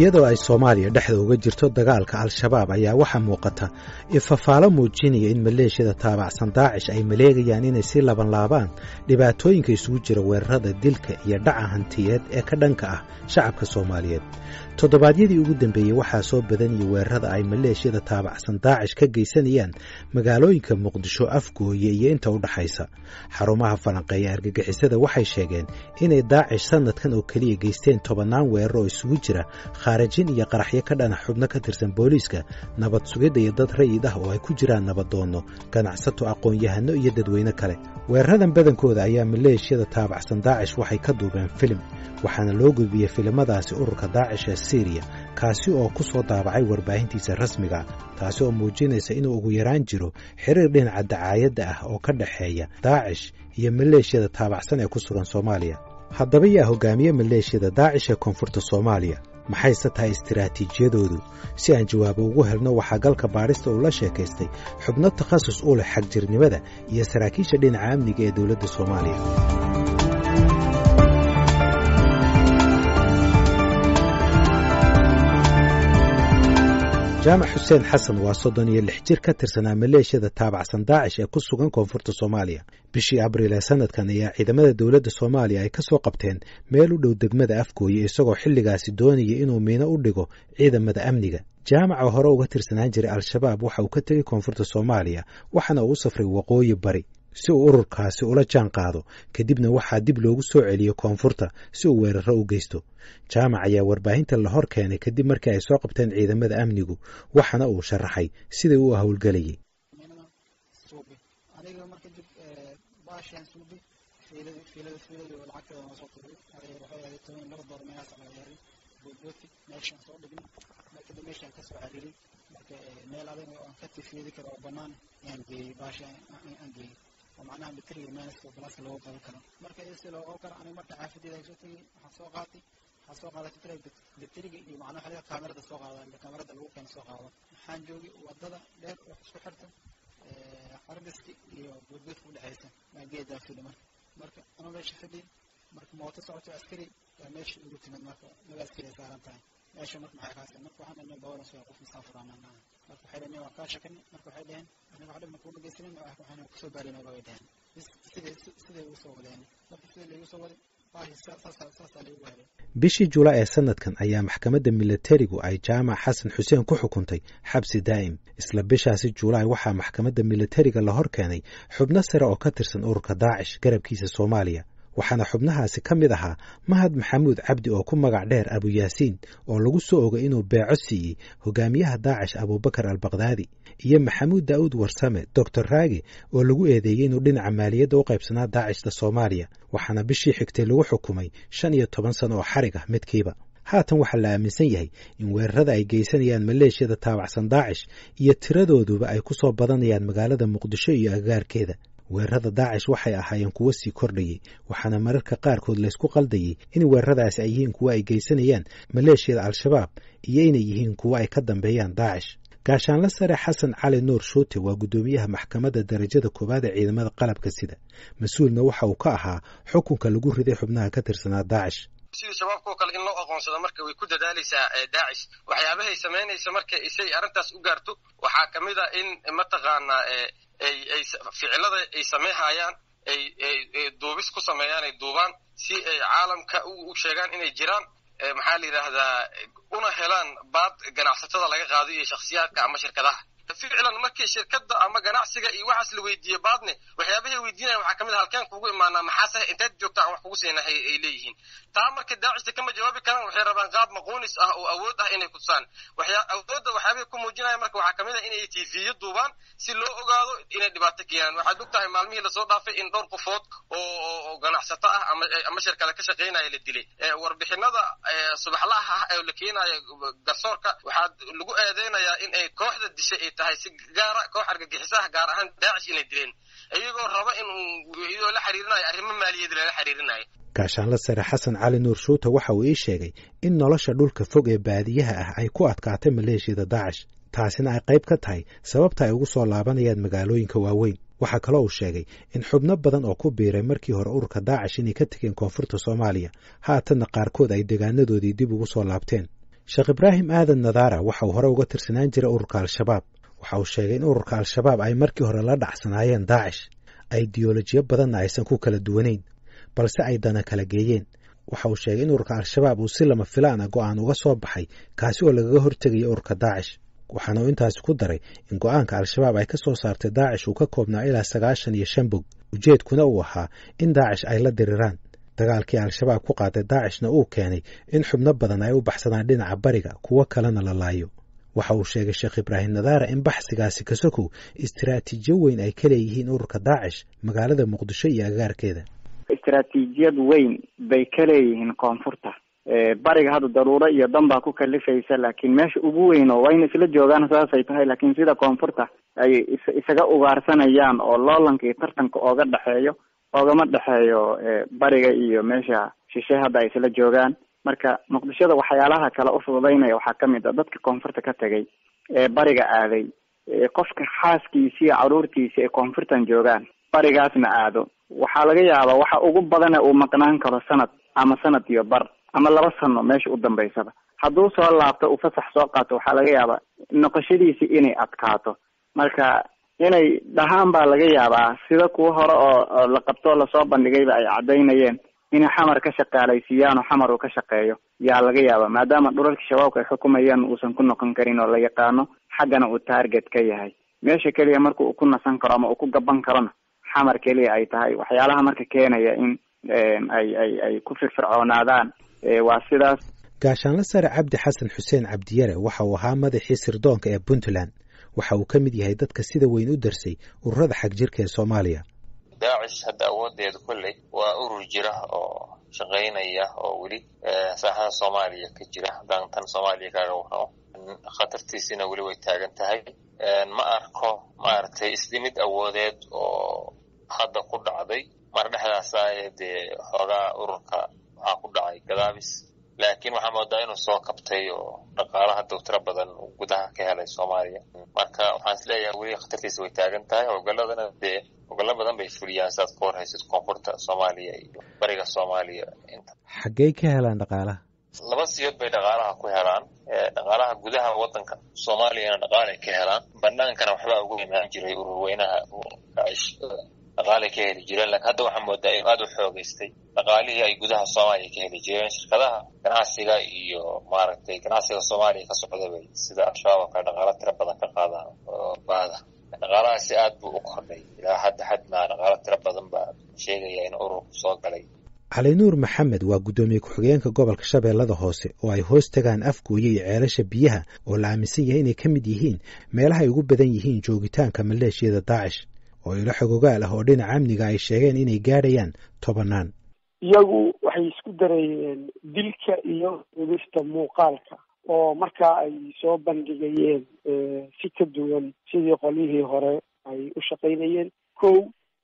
iyadoo ay soomaaliya dhexda uga jirto dagaalka al-shabaab ayaa waxaa muuqata ifafaalo muujinaya in maleeshiyada taabacsan daacish ay maleegayaan inay si labanlaabaan dhibaatooyinka isugu jira weerarada dilka iyo dhaca hantiyeed ee ka dhanka ah shacabka soomaaliyeed toddobaadyadii ugu dambeeyey waxaa soo badanaya weerarada ay maleeshiyada taabacsan daacish ka geysanayaan magaalooyinka muqdisho afgooye iyo inta u dhaxaysa. Xarumaha falanqeeya argagixisada waxay sheegeen inay daacish sanadkan oo keliya geysteen tobannaan weerar oo isugu jira khaarajin iyo qaraxyo ka dhana xubno ka tirsan booliiska nabad sugidda iyo dad rayid ah oo ay ku jiraan nabadoonno ganacsato aqoon-yahano iyo dadweyne kale. Weeraradan badankooda ayaa maleeshiyada taabacsan daacish waxay ka duubeen filim waxaana loo gudbiyey filimadaasi ururka daacish ee siriya kaasi oo ku soo daabacay warbaahintiisa rasmiga taasi oo muujinaysa inuu ugu yaraan jiro xiriir dhinaca dacaayadda ah oo ka dhexeeya daacish iyo maleeshiyada taabacsan ee ku sugan soomaaliya. Haddaba yaa hogaamiye maleeshiyada daacish ee koonfurta soomaaliya. Maxayse tahay istiraatiijiyadoodu? Si aan jawaabo ugu helno waxaa galka baadhista uu la sheekaystay xubno takhasus u leh xagjirnimada iyo saraakiisha dhinaca amniga ee dowladda soomaaliya jaamac xuseen xasan waa soddon iyo lix jir ka tirsanaa maleeshiyada taabacsan daacish ee ku sugan koonfurta soomaaliya. bishii abriil ee sanadkan ayaa ciidamada dowladda soomaaliya ay ka soo qabteen meel u dhow degmada afgooye isagoo xilligaasi doonaya inuu miino u dhigo ciidamada amniga. jaamaca hore uga tirsanaan jiray al-shabaab waxa uu ka tegey koonfurta soomaaliya waxaana uu u safray waqooyi bari si uu ururkaasi ula jaan qaado kadibna waxaa dib loogu soo celiyo koonfurta si uu weeraro u geysto. Jaamac ayaa warbaahinta la hor keenay kadib markii ay soo qabteen ciidamada amnigu waxaana uu sharaxay sidai uu howlgelayay oo macnaha bateriga meelska balaaska loogu qaban karo. Marka si loo qaban karo marka xaafadeeda tegey waxaan soo qaatay waxaan soo qaaday bateriga bateriga iyo macnaha xaliga kaamirada soo qaada kaamirada lagu keeno soo qaado. Waxaan joogay waddada dheer oo isku xirta xarbiski iyo boodboodka udhexeysa maa geedaa fidhi marka marka anoo meesha fidhi marka mooto socoto askari yaa meesha igu timid marka laba askari ay saaran tahay meesha marka maxay kaasa marka waxaan dhanay bawalan soo qof musaafuraan marka waxay dhaheen waa kaa marka waxay dhaheen aniga wax dhibna kuma geysanin waxaan ku soo baarin oga way dhaheen. Siday ugu wadeen marka sidai laigu soo waday? Bishii jula ee sanadkan ayaa maxkamadda milatarigu ay jaamac xasan xuseen ku xukuntay xabsi daa'im. Isla bishaasi julaay waxaa maxkamadda milatariga la hor keenay xubno sare oo ka tirsan ururka daacish garabkiisa soomaaliya waxaana xubnahaasi ka mid ahaa mahad maxamuud cabdi oo ku magac dheer abuyaasiin oo lagu soo ogay inuu beeco siiyey hogaamiyaha daacish abuubakar albakdaadi iyo maxamuud daa'uud warsame doctor raage oo lagu eedeeyey inuu dhinaca maaliyadda u qaybsanaa daacishta soomaaliya waxaana bishii xigtay lagu xukumay shan iyo toban sano oo xarig ah midkiiba. Haatan waxaa la aaminsan yahay in weerarada ay geysanayaan maleeshiyada taabacsan daacish iyo tiradooduba ay ku soo badanayaan magaalada muqdisho iyo agaarkeeda weerarada daacish waxay ahaayeen kuwo sii kordhayey waxaana mararka qaarkood laysku qaldayey in weeraradaasi ay yihiin kuwo ay geysanayaan maleeshiyada al-shabaab iyo inay yihiin kuwo ay ka dambeeyaan daacish gaashaanla sare xasan cali nuur shuute waa guddoomiyaha maxkamadda darajada koowaad ee ciidamada qalabka sida. Mas'uulna waxa uu ka ahaa xukunka lagu riday xubnaha ka tirsanaa daacish sidii shabaabkao kale in loo aqoonsado marka way ku dadaalaysaa daacish waxyaabahay samaynaysa marka isay arrintaas u gaarto waxaa ka mid a in mataqaanaa ay ficilada ay sameynhayaan ay duubis ku sameeyaan ay duubaan si ay caalamka u sheegaan inay jiraan maxaa la yidhaahdaa una helaan baad ganacsatada laga qaado iyo shakhsiyaadka ama shirkadaha ficlan markii shirkadda ama ganacsiga iyo waxaas la weydiiye baadne? Waxyaabahay weydiinaya waxaa ka mid a halkeen kugu imaanaa maxaase inteed joogta aan wax kugu siinahay ay leeyihiin? Taa marka daacishta kama jawaabi karaan waxay rabaan qaab maquunis ah oo awood ah inay kutusaan awoodda waxyaabahay ku muujinaya marka waxaa ka mid a inay tviyo duubaan si loo ogaado inay dhibaato keenaan waxaad og tahay maalmihii la soo dhaafay in dhowr qofood oo ganacsato ah ama shirkada ka shaqaynaya la dilay. Warbixinada subaxlaha ah ee la keenayo garsoorka waxaa lagu eedeynayaa in ay kooxda dishay ay tahay si gaara koox argagixisaha gaar ahaan daacish inay dileen iyagoo raba in iyadoo la xiriirinayo arrimo maaliyaed lala xiriirinayo. Gaashaanla sare xasan cali nuur shuuta waxa uu ii sheegay in nolosha dhulka fog ee baadiyaha ah ay ku adkaatay maleeshiyada daacish. Taasina ay qayb ka tahay sababta ay ugu soo laabanayaan magaalooyinka waaweyn waxaa kaloo uu sheegay in xubno badan oo ku biiray markii hore ururka daacish inay ka tegeen koonfurta soomaaliya. Haatanna qaarkood ay degaanadoodii dib ugu soo laabteen. Sheekh ibraahim aadan nadaara waxa uu hore uga tirsanaan jiray ururka al-shabaab. Waxa uu sheegay in ururka al-shabaab ay markii hore la dhacsanaayeen daacish. Aidiyoolojiyo badanna aysan ku kala duwanayn balse ay dana kala geeyeen. Waxa uu sheegay in ururka al-shabaab uu si lama filaana go'aan uga soo baxay kaasi oo lagaga hortegaya ururka daacish waxaana intaasi ku daray in go'aanka al-shabaab ay ka soo saartay daacish uu ka koobnaa ilaa sagaashan iyo shan bog ujeedkuna uu ahaa in daacish ay la diriraan dagaalkii al-shabaab ku qaaday daacishna uu keenay in xubno badan ay u baxsadaan dhinaca bariga kuwo kalena la laayo. Waxa uu sheegay sheekh ibraahim nadaara in baxsigaasi kasokow istiraatiijiyo weyn ay ka leeyihiin ururka daacish magaalada muqdisho iyo agaarkeeda istaraatiijiyad weyn bay ka leeyihiin koonfurta bariga hadda daruuro iyo dan baa ku kalifaysa laakiin meesha ugu weyn oo wayna isla joogaan saasay tahay laakiin sida koonfurta ay is isaga ugaarsanayaan oo loolanka iyo tartanka ooga dhexeeyo oogama dhexeeyo bariga iyo meesha shishe hadda ay isla joogaan. Marka muqdishoda waxyaalaha kale ufududaynaya waxaa ka mid a dadka koonfurta ka tegay ee bariga aaday qofka xaaskiisi iyo caruurtiisi ay koonfurtan joogaan. Barigaasna aado. Waxaa laga yaabaa waxa ugu badane uu maqnaan karo sanad ama sanad iyo bar ama laba sano meesha u dambaysaba. Hadduu soo laabto uu fasax soo qaato waxaa laga yaabaa noqoshadiisi inay adkaato. Marka inay dhahaan baa laga yaabaa. Sida kuwa hore oo la qabtoo la soo bandhigayba ay caddaynayeen. Inay xamar ka shaqaalaysiiyaan oo xamar uu ka shaqeeyo yaa laga yaaba maadaama dhulalka shabaabka ay xukumayaan uusan ku noqon karin oo la yaqaano xaggana uu target ka yahay. Meesha keliya marka uu ku nasan karo ama uu ku gaban karona xamar keliya ay tahay. Waxyaalaha marka keenaya in ay ay ay ku firfircoonaadaan waa sidaas. Gaashaanle sare cabdi xasan xuseen cabdiyare waxa uu ahaa madaxii sirdoonka ee puntland waxa uu ka mid yahay dadka sida weyn u darsay ururada xag jirka ee soomaaliya. Daacish hadda awoodeeda kolley waa urur jira oo shaqaynaya oo weli saaxada soomaaliya ka jira haddaan tan soomaaliya kaaga warramo. Khatartiisina weli way taagan tahay. Ma arko maaragtay isdhimid awoodeed oo hadda ku dhacday mar dhexdaasa dee xoogaa ururka waxaa ku dhacay gadaabis laakiin waxaa moodaa inuu soo kabtay oo dhaqaalaha dowtiro badan uu gudaha ka helay soomaaliya. Marka waxaan is leeyahay weli khatartiisa way taagan tahay. Ogoladana dee ogolo badan bay fuliyaan siaad ka warhaysid koonfurta soomaaliya iyo bariga soomaaliya inta. Xaggey ka helaan dhaqaalaha? Laba siyood bay dhaqaalaha ku helaan. Dhaqaalaha gudaha wadanka soomaaliyana dhaqaalay ka helaan. Banaankana waxbaa ugu imaan jiray ururweynaha dhaqaalay ka heli jireen laakiin hadda waxaa moodaa in aada u xoogeystay dhaqaalihii ay gudaha soomaaliya ka heli jireen shirkadaha ganacsiga iyo maaragtay ganacsiga soomaaliya ka socda bay sida al-shabaab oo kale dhaqaalo tiro badan ka qaadaan oo baada. Dhaqaalahaasi aad buu u kordhay. Ilaa hadda xadmaa dhaqaalo tiro badan baa sheegaya in ururku soo galay. Cali nuur maxamed waa guddoomiye ku-xigeenka gobolka shabeellada hoose oo ay hoos tagaan afgooye iyo ceelasha biyaha oo la aaminsan yahay inay ka mid yihiin meelaha ay ugu badan yihiin joogitaanka maleeshiyada daacish oo ilo xogogaal ah oo dhinaca amniga ay sheegeen inay gaadhayaan tobanaan. Iyagu waxay isku darayeen dilka iyo udista muuqaalka oo markaa ay soo bandhigayeen si ka duwan sidii qolyihii hore ay u shaqaynayeen. Kow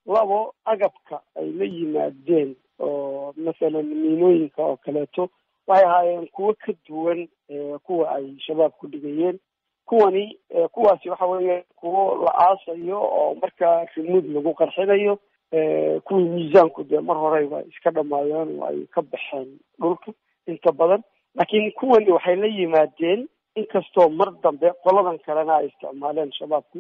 labo agabka ay la yimaadeen oo masalan miinooyinka oo kaleeto waxay ahaayeen kuwo ka duwan kuwa ay shabaab ku dhigayeen kuwani kuwaasi waxa weeye kuwo la aasayo oo markaa rimuud lagu qarxinayo kuwii miisaanku dee mar horeyba iska dhamaadeen oo ay ka baxeen dhulka inta badan. Laakiin kuwani waxay la yimaadeen inkastoo mar dambe qoladan kalena ay isticmaaleen shabaabku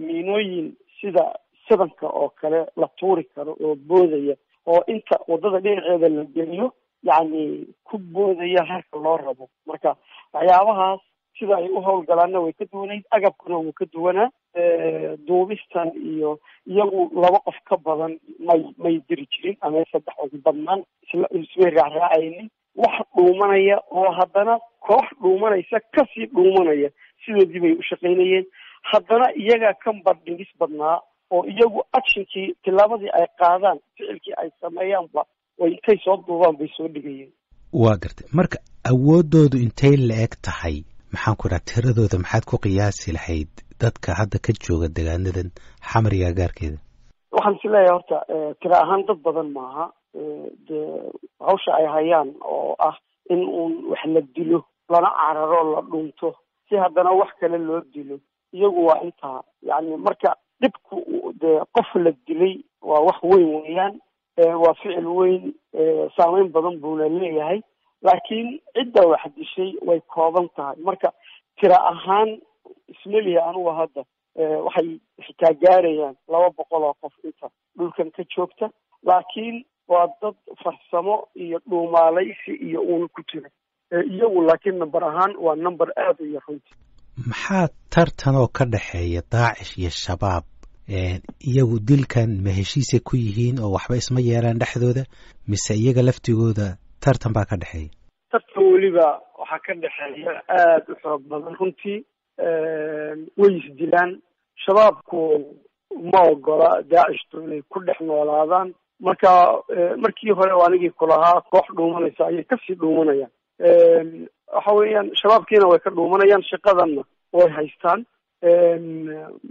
miinooyin sida sabanka oo kale la tuuri karo oo boodaya oo inta waddada dhinaceeda la geliyo yacni ku boodaya halka loo rabo. Marka waxyaabahaas sida ay u howlgalaanna way ka duwanayd agabkuna wuu ka duwanaa duubistan iyo iyagu laba qof ka badan may may diri jirin ama saddex ugu badnaan isla ismay raacraacaynin wax dhuumanaya oo haddana koox dhuumanaysa ka sii dhuumanaya sidoodii bay u shaqaynayeen. Haddana iyagaa ka badhigis badnaa oo iyagu actionkii tillaabadii ay qaadaan ficilkii ay sameeyaanba way intay soo duubaan bay soo dhigayeen. Waa gartay. Marka awooddoodu intay la eg tahay maxaan ku idhaha tiradooda maxaad ku qiyaasi lahayd dadka hadda ka jooga degaanadan xamriga agaarkeeda waxaan is leeyahay horta tira ahaan dad badan maaha dee hawsha ay hayaan oo ah in uun wax la dilo lana cararo la dhunto si haddana wax kale loo dilo iyagu waa intaa yacni marka dhibku dee qof la dilay waa wax weyn weeyaan waa ficil weyn saameyn badan buuna leeyahay laakiin cidda wax dishay way kooban tahay. Marka tira ahaan ismeliya anugu hadda waxay xitaa gaarayaan laba boqol oo qof inta dhulkan ka joogta. Laakiin waa dad farsamo iyo dhuumaalaysi iyo uuna ku jira. Iyagu laakiin number ahaan waa number aada u yar runtii. Maxaa tartanoo ka dhexeeya daacish iyo shabaab? Iyagu dilkan ma heshiisay ku yihiin oo waxba isma yeelaan dhexdooda mise iyaga laftigooda tartan baa ka dhexeeya tartan weliba waxaa ka dhexeeya aada u xoog badan. Runtii way isdilaan shabaabku ma ogola daacishtu inay ku dhex noolaadaan. Marka markii hore oo anigii kulahaa koox dhuumanaysa ayay ka sii dhuumanayaan. Waxa weeyaan shabaabkiina way ka dhuumanayaan shaqadanna way haystaan.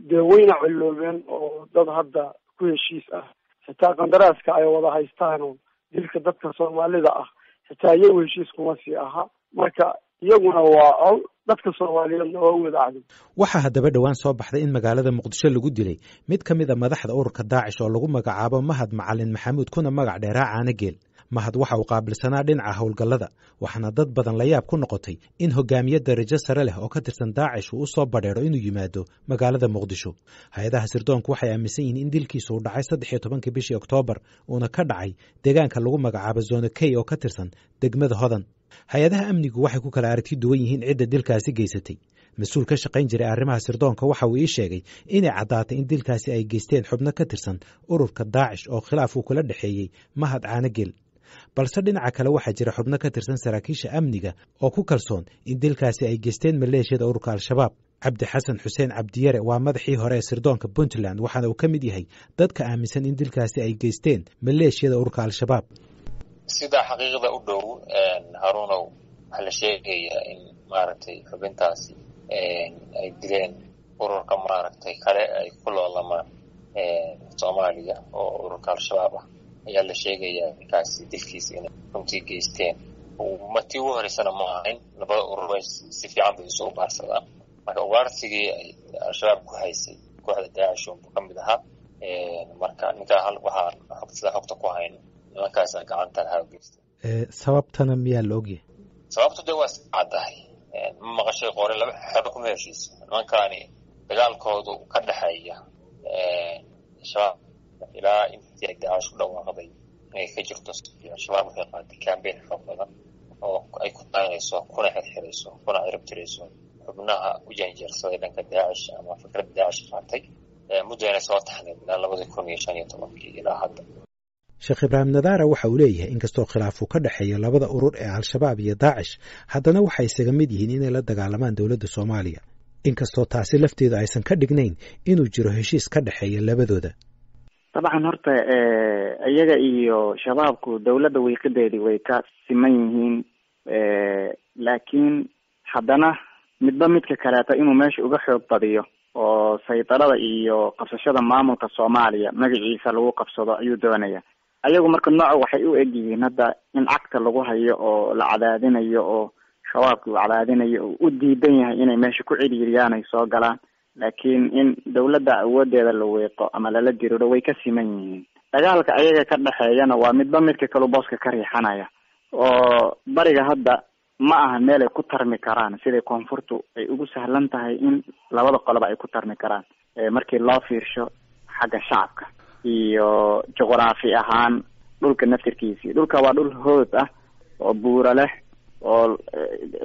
Dee wayna ciloobeen oo dad hadda ku heshiis ah. Xitaa qandaraaska ay wada haystaan oo dilka dadka soomaalida ah xitaa iyagu heshiis kuma sii aha marka iyaguna waa col dadka soomaaliyeedna waa u wada acday waxaa haddaba dhowaan soo baxday in magaalada muqdisho lagu dilay. Mid ka mid a madaxda ururka daacish oo lagu magacaabo mahad macalin maxamuud kuna magac dheeraa caanageel mahad waxa uu qaabilsanaa dhinaca howlgallada waxaana dad badan la yaab ku noqotay in hogaamiye darajo sare leh oo ka tirsan daacish uu u soo badheero inuu yimaado magaalada muqdisho. Hay'adaha sirdoonku waxay aaminsan yihiin in dilkiisu uu dhacay saddex iyo tobankii bishii oktoobar uuna ka dhacay deegaanka lagu magacaabo zone key oo ka tirsan degmada hodan. Hay'adaha amnigu waxay ku kala aragti duwan yihiin cidda dilkaasi geysatay. Mas'uul ka shaqayn jiray arrimaha sirdoonka waxa uu ii sheegay inay caddaatay in dilkaasi ay geysteen xubno ka tirsan ururka daacish oo khilaaf uu kula dhexeeyey mahad caanagel balse dhinaca kale waxaa jira xubno ka tirsan saraakiisha amniga oo ku kalsoon in dilkaasi ay geysteen maleeshiyada ururka al-shabaab. Cabdi xasan xuseen cabdiyare waa madaxii hore ee sirdoonka puntland waxaana uu ka mid yahay dadka aaminsan in dilkaasi ay geysteen maleeshiyada ururka al-shabaab. Sidaa xaqiiqda u dhow haruunow waxaa la sheegayaa in maaragtay xubintaasi ay dileen ururka maaragtay kale ay ku loolamaan soomaaliya oo ururka al-shabaab ah ayaa la sheegayaa ninkaasi dilkiisa inay runtii geysteen matii ugu horeysana ma ahayn labada urur si fiican bay isu ubaarsadaan marka ugaarsigii ay al-shabaab ku haysay kooxda daacish unbuu ka mid ahaa marka ninkaa hal waxaan sida xogta ku hayn nimankaasa gacanta lahaa geystay sababtana miyaa la ogyahay sababtu dee waa iska caddahay ma maqashay qore laba xero kuma heshiiso nimankaani dagaalkoodu ka dhexeeya shabaab ilaa intii daacash ku dhawaaqday inay ka jirto al-shabaab waxay qaaday cambain xoog oo ay ku daynayso kuna xirxirayso kuna ciribtirayso xubnaha u janjeersaday dhanka daacish ama fikradda daacish qaatay muddayna soo taxneed ilaa labadii kun iyo shan iyo tobankii ilaa hadda sheekh ibraahim nadaara waxa uu leeyahay inkastoo khilaafuu ka dhexeeya labada urur ee al-shabaab iyo daacish haddana waxay isaga mid yihiin inay la dagaalamaan dowladda soomaaliya. Inkastoo taasi lafteedu aysan ka dhignayn inuu jiro heshiis ka dhexeeya labadooda dabcan horta iyaga iyo shabaabku dowladda wiiqideedii way ka siman yihiin laakiin haddana midba midka kaleeto inuu meesha uga xoog badiyo oo saydarada iyo qabsashada maamulka soomaaliya magaciisa lagu qabsado ayuu doonaya. Ayagu marka nooca waxay u eg yihiin hadda in cagta lagu hayo oo la cadaadinayo oo shabaabka uu cadaadinayo u diidan yahay inay meesha ku ciriiriyaan ay soo galaan laakiin in dowladda awoodeeda la weeqo ama lala diriro way ka siman yihiin. Dagaalka ayaga ka dhexeeyana waa midba midka kalu booska ka riixanaya oo bariga hadda ma aha meel ay ku tarmi karaan siday koonfurtu ay ugu sahlan tahay in labada qoloba ay ku tarmi karaan markii loo fiirsho xagga shacabka iyo juqraafi ahaan dhulka naftirkiisii dhulka waa dhul hood ah oo buura leh oo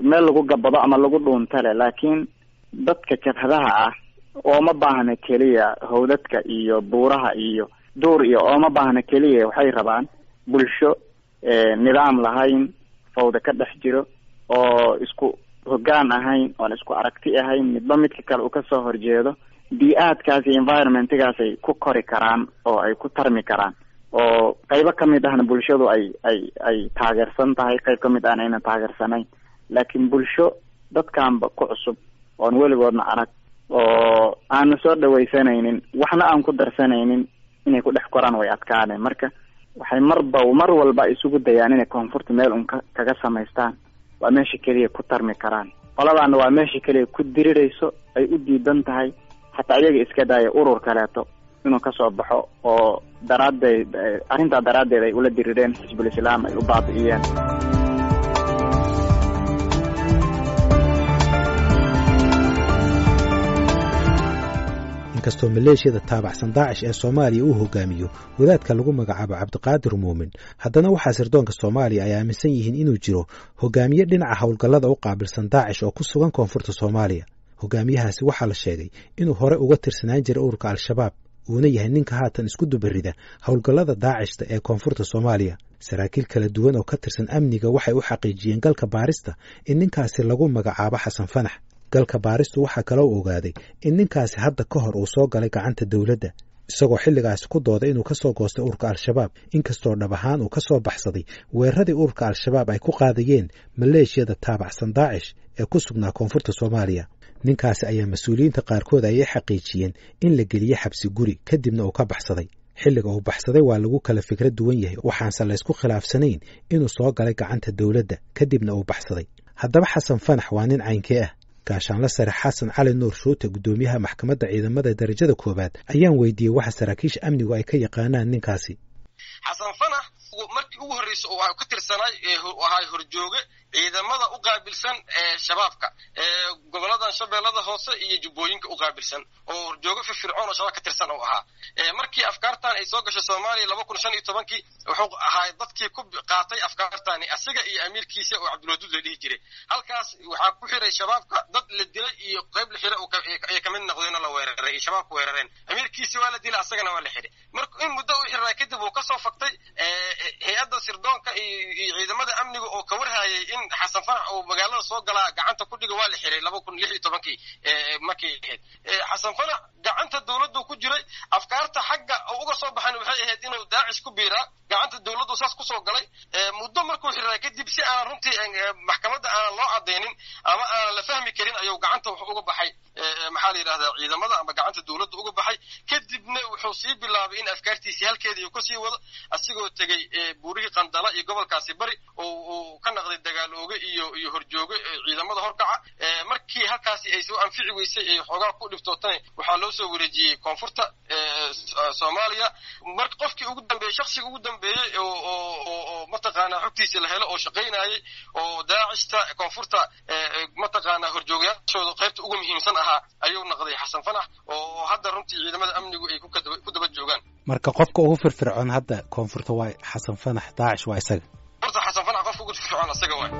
meel lagu gabado ama lagu dhuunta leh laakiin dadka jabhadaha ah ooma baahna keliya howdadka iyo buuraha iyo duur iyo ooma baahna keliya waxay rabaan bulsho nidaam lahayn fawda ka dhex jiro oo isku hoggaan ahayn oon isku aragti ahayn midba midka kale uu ka soo horjeedo. Bi-aadkaas iyo environmentgaasay ku kori karaan oo ay ku tarmi karaan oo qaybo ka mid ahna bulshadu ay ay ay taageersan tahay qayb ka mid ahna aynan taageersanayn. Laakiin bulsho dadkanba ku cusub oon weligoodna arag oo aana soo dhawaysanaynin waxna aan ku darsanaynin inay ku dhex koraan way adkaaneen. Marka waxay marba mar walba isugu dayaan inay koonfurta meel un ka kaga samaystaan. Waa meesha keliya ku tarmi karaan. Qoladaana waa meesha keliya ku dirirayso ay u diidan tahay hataa iyaga iska daaya urur kaleeto inuu ka soo baxo oo daraaddeed arrintaa daraaddeed ay ula dirireen xisbul islaam ay u baabi'iyeen inkastoo maleeshiyada taabacsan daacish ee soomaaliya uu hogaamiyo wadaadka lagu magacaabo cabdiqaadir muumin haddana waxaa sirdoonka soomaaliya ay aaminsan yihiin inuu jiro hogaamiye dhinaca howlgallada u qaabilsan daacish oo ku sugan koonfurta soomaaliya. Hogaamiyahaasi waxaa la sheegay inuu hore uga tirsanaan jiray ururka al-shabaab uuna yahay ninka haatan isku dubarida howlgallada daacishta ee koonfurta soomaaliya. Saraakiil kala duwan oo ka tirsan amniga waxay u xaqiijiyeen galka baarista in ninkaasi lagu magacaabo xasan fanax galka baaristu waxaa kaloo ogaaday in ninkaasi hadda ka hor uu soo galay gacanta dowladda isagoo xilligaasi ku dooday inuu ka soo goostay ururka al-shabaab. Inkastoo dhab ahaan uu ka soo baxsaday weeraradii ururka al-shabaab ay ku qaadayeen maleeshiyada taabacsan daacish ee ku sugnaa koonfurta soomaaliya. Ninkaasi ayaa mas'uuliyiinta qaarkood ayay xaqiijiyeen in la geliye xabsi guri kadibna uu ka baxsaday. Xilliga uu baxsaday waa lagu kala fikra duwan yahay waxaanse laysku khilaafsanayn inuu soo galay gacanta dowladda kadibna uu baxsaday. Haddaba xasan fanax waa nin caynkee ah gaashaanla sare xasan cali nuur shuute guddoomiyaha maxkamadda ciidamada darajada koowaad. Ayaan weydiiyey waxa saraakiisha amnigu ay ka yaqaanaan ninkaasi. Xasan fanax markii ugu horreysa oo ka tirsanaay ahay horjooge ciidamada u qaabilsan ee shabaabka ee goboladan shabeellada hoose iyo jubbooyinka u qaabilsan oo horjooge firfircoon oo shabaab ka tirsan uu ahaa. Markii afkaartan ay soo gashay soomaaliya laba kun shan iyo tobankii wuxuu ahaa dadkii ku qaatay afkaartani asiga iyo amiirkiisa oo cabdulwaduud la dhihi jiray. Halkaas waxaa ku xiray shabaabka dad la dilay iyo qayb la xiray ay ka mid noqdeen oo la weeraray iyo shabaabka weerareen. Amiirkiisi waa la dilay asagana waa la xiray. Marka in muddo u xiraa kadib uu ka soo faktay hay'adda sirdoonka iyo ciidamada amniga oo ka warhayay in xasan fanax uu magaalada soo galaa gacanta ku dhiga waa la xiray laba kun lix iyo tobankii markay ahayd. Xasan fanax gacanta dowladdu ku jiray afkaarta xagga uga soo baxan waxay ahayd inuu daacish ku biiraa. Gacanta dowladdu saas ku soo galay. Muddo markuu xiraa kadib si aanan runtii maxkamadda aanan loo cadaynin ama aanan la fahmi karin ayuu gacanta wax uga baxay. Maxaa la yidhahdaa ciidamada ama gacanta dowladda uga baxay wuxuu sii bilaabay in afkaartiisii halkeedii ka sii wado asigoo tegey buurihii qandala iyo gobolkaasi bari oo uu ka naqday dagaalooge iyo iyo horjooge ciidamada horkaca. Markii halkaasi ay soo anfici weysay ay xoogaa ku dhibtootana waxaa loo soo wareejiyey koonfurta soomaaliya. Marka qofkii ugu dambeeyey shaksiga ugu dambeeyey oo mataqaanaa xogtiisa la helo oo shaqaynayay oo daacishta koonfurta mataqaanaa horjoogayaashooda qaybta ugu muhiimsan ahaa ayuu naqday xasan fanax oo hadda runtii ciidamada amnigu ay ku daba joogaan. Marka qofka ugu firfircoon hadda koonfurta waa xasan fanax daacish waa isaga. Horta xasan fanax qofka ugu firfircoon isaga waay.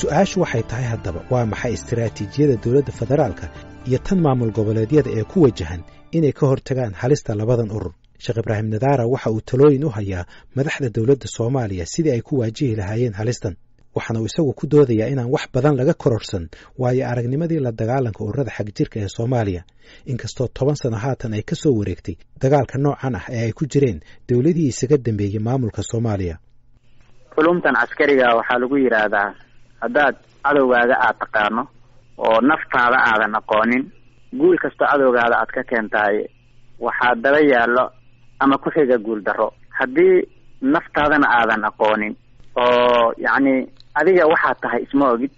Su'aashu waxay tahay haddaba waa maxay istaraatiijiyada dowladda federaalka iyo tan maamul goboleedyada ee ku wajahan inay ka hortagaan halista labadan urur sheekh ibraahim nadaara waxa uu talooyin u hayaa madaxda dowladda soomaaliya sidii ay ku waajihi lahaayeen halistan. Waxaana uu isagu ku doodayaa inaan wax badan laga kororsan waayo aragnimadii la dagaalanka ururada xagjirka ee soomaaliya. Inkastoo toban sano haatan ay ka soo wareegtay dagaalka noocan ah ee ay ku jireen dowladihii isaga dambeeyey maamulka soomaaliya. Culumtan caskariga waxaa lagu yidhaahdaa haddaad cadowgaaga aad taqaano oo naftaada aadan aqoonin guul kastoo cadowgaada aad ka keentaay waxaa daba yaallo ama ku xiga guul darro haddii naftaadana aadan aqoonin oo yacni adiga waxaad tahay isma ogid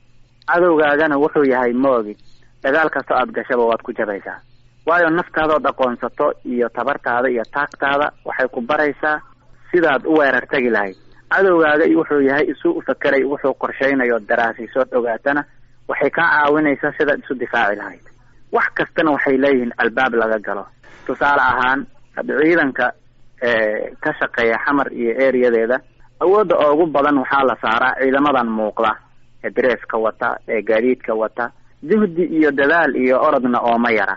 cadowgaagana wuxuu yahay ma ogid dagaal kastoo aad gashaba waad ku jabaysaa. Waayo naftaadood aqoonsato iyo tabartaada iyo taagtaada waxay ku baraysaa sidaad u weerar tegi lahayd. Cadowgaaga wuxuu yahay isu ufakeray wuxuu qorshaynayo daraasiisood ogaatana waxay kaa caawinaysaa sidaad isu difaaci lahayd. Wax kastana waxay leeyihiin albaab laga galo. Tusaale ahaan hadda ciidanka ka shaqeeya xamar iyo ereyadeeda awoodda ugu badan waxaa la saaraa ciidamadan muuqda ee dareeska wata ee gaadiidka wata juhdi iyo dadaal iyo orodna ooma yara.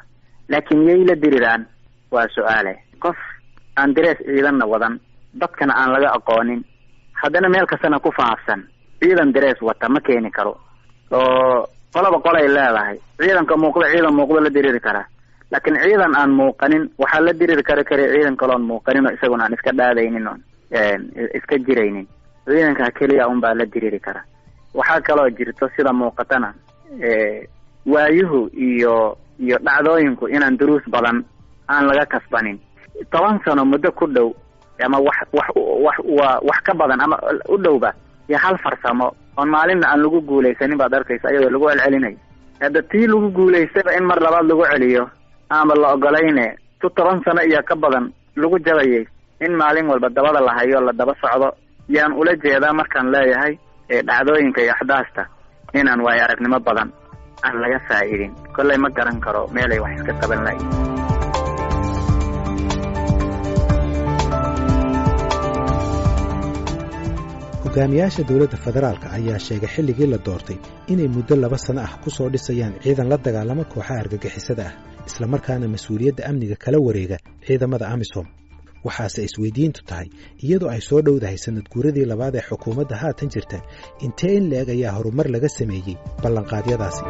Laakiin yay la diriraan waa su'aale. Qof aan darees ciidanna wadan dadkana aan laga aqoonin. Haddana meel kastana ku faafsan ciidan darees wata ma keeni karo. Oo qolaba qolay leedahay. Ciidanka muuqda ciidan muuqdo la diriri karaa laakiin ciidan aan muuqanin waxaa la diriri kari kara ciidan kaloon muuqanin isaguna aan iska dhaadaynin oon iska jiraynin. Ciidanka keliya un baa la diriri kara. Waxaa kaloo jirto sida muuqatana waayuhu iyo iyo dhacdooyinku inaan duruus badan aan laga kasbanin. Toban sano muddo ku dhow ama wax wax wax wa wax ka badan ama u dhowba iyo hal farsamo oon maalinna aan lagu guulaysanin baad arkaysa iyadoo lagu celcelinayo hadda tii lagu guulaystaba in mar labaad lagu celiyo ama la ogolayne tu toban sano iyo ka badan lagu jabayay in maalin walba dabada la hayo la daba socdo. Yaan ula jeedaa markaan leeyahay dhacdooyinka iyo axdaasta inaan waayo aragnimo badan aan laga faa'iidin. Kollay ma garan karo meelay wax iska qaban lahayn hogaamiyaasha dowladda federaalka ayaa sheegay xilligii la doortay inay muddo laba sano ah ku soo dhisayaan ciidan la dagaalama kooxaha argagixisada ah islamarkaana mas'uuliyadda amniga kala wareega ciidamada amisom. Waxaase isweydiintu tahay iyadoo ay soo dhowdahay sanad guuradii labaad ee xukuumadda haatan jirta intee in la-eg ayaa horumar laga sameeyey ballanqaadyadaasi